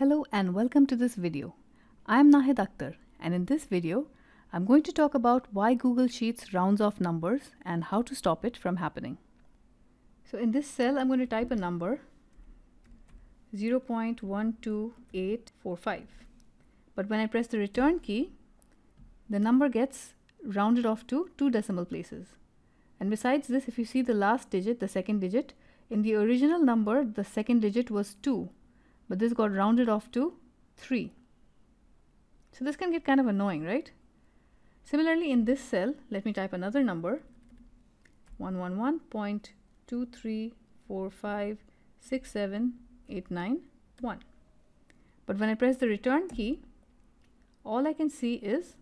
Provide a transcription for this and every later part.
Hello and welcome to this video. I am Nahid Akhtar and in this video I'm going to talk about why Google Sheets rounds off numbers and how to stop it from happening. So in this cell I'm going to type a number 0.12845 but when I press the return key the number gets rounded off to two decimal places. And besides this if you see the last digit, the second digit, in the original number the second digit was 2 but this got rounded off to 3. So this can get kind of annoying, right? Similarly, in this cell, let me type another number, 111.234567891. But when I press the return key, all I can see is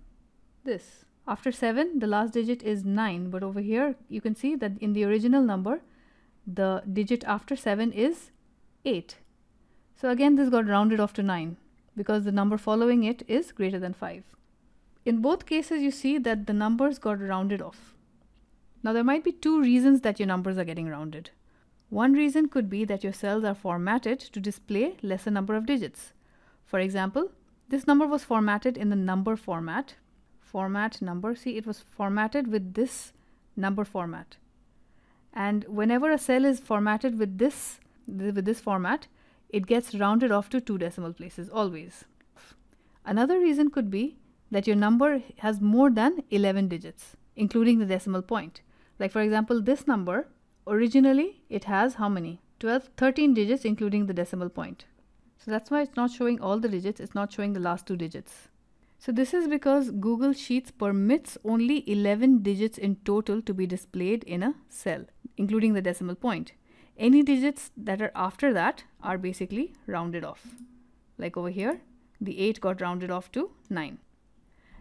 this. After 7, the last digit is 9, but over here you can see that in the original number, the digit after 7 is 8. So again this got rounded off to 9 because the number following it is greater than 5. In both cases you see that the numbers got rounded off. Now there might be two reasons that your numbers are getting rounded. One reason could be that your cells are formatted to display lesser number of digits. For example, this number was formatted in the number format. Format number, see it was formatted with this number format. And whenever a cell is formatted with this, with this format, it gets rounded off to two decimal places always. Another reason could be that your number has more than 11 digits, including the decimal point. Like for example, this number, originally it has how many? 12, 13 digits including the decimal point. So that's why it's not showing all the digits, it's not showing the last two digits. So this is because Google Sheets permits only 11 digits in total to be displayed in a cell, including the decimal point. Any digits that are after that are basically rounded off. Like over here, the 8 got rounded off to 9.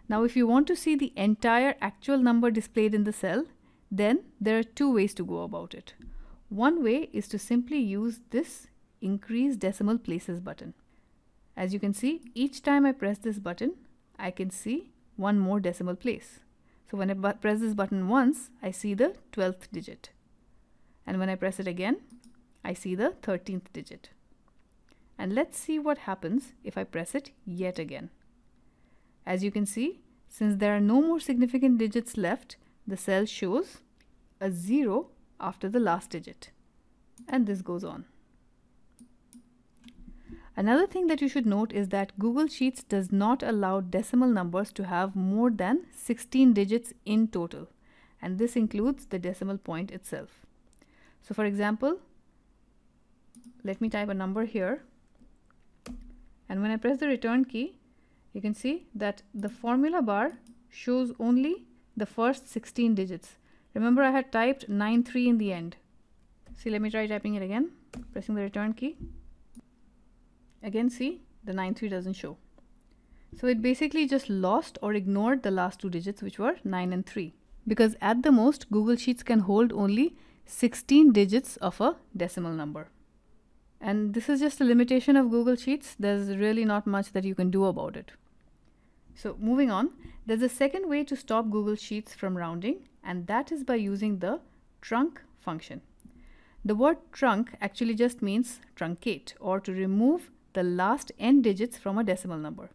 Now if you want to see the entire actual number displayed in the cell, then there are two ways to go about it. One way is to simply use this increase decimal places button. As you can see, each time I press this button, I can see one more decimal place. So when I press this button once, I see the 12th digit. And when I press it again, I see the 13th digit. And let's see what happens if I press it yet again. As you can see, since there are no more significant digits left, the cell shows a 0 after the last digit. And this goes on. Another thing that you should note is that Google Sheets does not allow decimal numbers to have more than 16 digits in total. And this includes the decimal point itself. So for example, let me type a number here. And when I press the return key you can see that the formula bar shows only the first 16 digits. Remember I had typed 93 in the end. See let me try typing it again. Pressing the return key. Again see the 93 doesn't show. So it basically just lost or ignored the last two digits which were 9 and 3 because at the most Google Sheets can hold only 16 digits of a decimal number and this is just a limitation of Google Sheets. There's really not much that you can do about it. So moving on, there's a second way to stop Google Sheets from rounding, and that is by using the trunc function. The word trunc actually just means truncate or to remove the last n digits from a decimal number.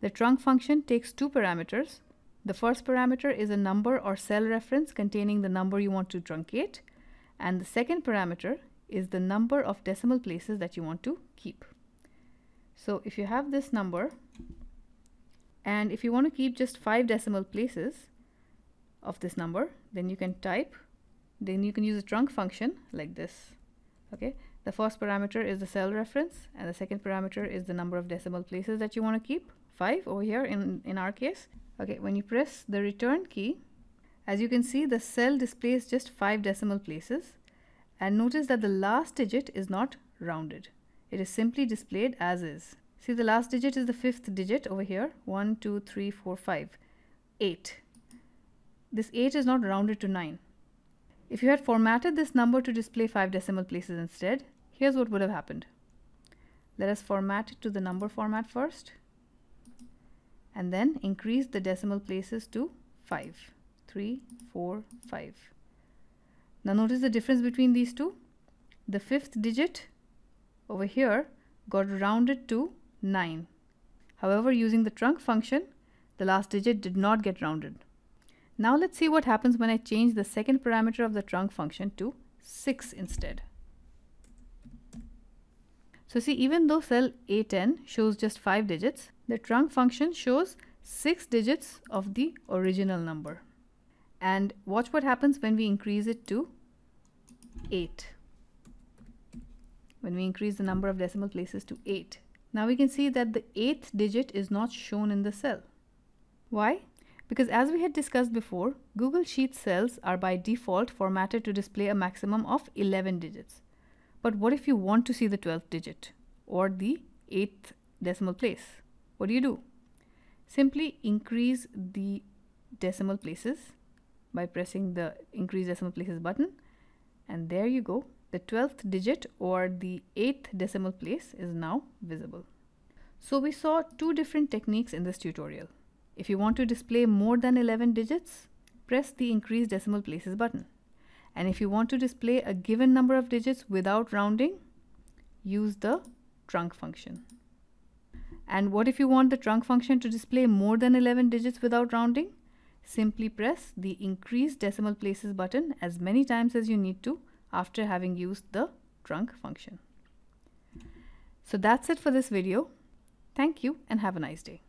The trunc function takes two parameters. The first parameter is a number or cell reference containing the number you want to truncate. And the second parameter is the number of decimal places that you want to keep. So if you have this number and if you want to keep just five decimal places of this number, then you can type, then you can use a trunc function like this. Okay, the first parameter is the cell reference and the second parameter is the number of decimal places that you want to keep, five over here in, in our case. Okay, when you press the return key, as you can see, the cell displays just five decimal places and notice that the last digit is not rounded. It is simply displayed as is. See the last digit is the fifth digit over here. 1, 2, 3, 4, 5, 8. This 8 is not rounded to 9. If you had formatted this number to display 5 decimal places instead, here's what would have happened. Let us format it to the number format first and then increase the decimal places to 5. 3, 4, 5. Now notice the difference between these two. The fifth digit over here got rounded to 9. However, using the trunc function, the last digit did not get rounded. Now let's see what happens when I change the second parameter of the trunc function to 6 instead. So see, even though cell A10 shows just 5 digits, the trunc function shows 6 digits of the original number. And watch what happens when we increase it to 8. When we increase the number of decimal places to 8. Now we can see that the 8th digit is not shown in the cell. Why? Because as we had discussed before, Google Sheets cells are by default formatted to display a maximum of 11 digits. But what if you want to see the 12th digit or the 8th decimal place? What do you do? Simply increase the decimal places by pressing the increase decimal places button and there you go. The 12th digit or the 8th decimal place is now visible. So we saw two different techniques in this tutorial. If you want to display more than 11 digits, press the increase decimal places button. And if you want to display a given number of digits without rounding, use the trunc function. And what if you want the trunc function to display more than 11 digits without rounding? Simply press the increase decimal places button as many times as you need to after having used the trunc function. So that's it for this video. Thank you and have a nice day.